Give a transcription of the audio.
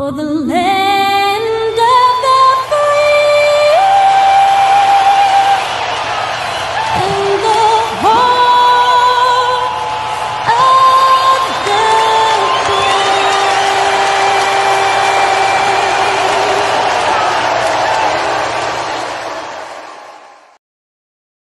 o'er the land.